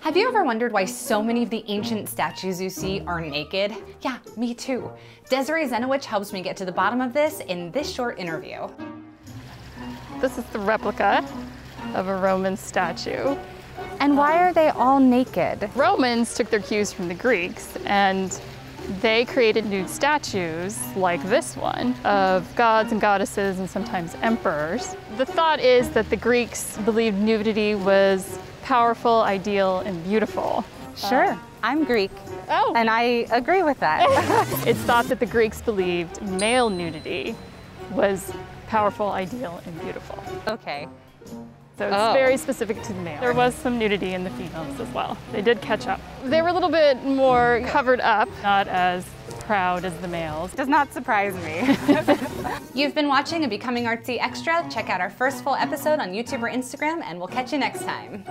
Have you ever wondered why so many of the ancient statues you see are naked? Yeah, me too. Desiree Zenowich helps me get to the bottom of this in this short interview. This is the replica of a Roman statue. And why are they all naked? Romans took their cues from the Greeks and they created nude statues like this one of gods and goddesses and sometimes emperors. The thought is that the Greeks believed nudity was powerful, ideal, and beautiful. Sure, I'm Greek. Oh. And I agree with that. it's thought that the Greeks believed male nudity was powerful, ideal, and beautiful. okay. So it's Oh. very specific to the male. There was some nudity in the females as well. They did catch up. They were a little bit more covered up, not as proud as the males. Does not surprise me. You've been watching a Becoming Artsy Extra. Check out our first full episode on YouTube or Instagram, and we'll catch you next time.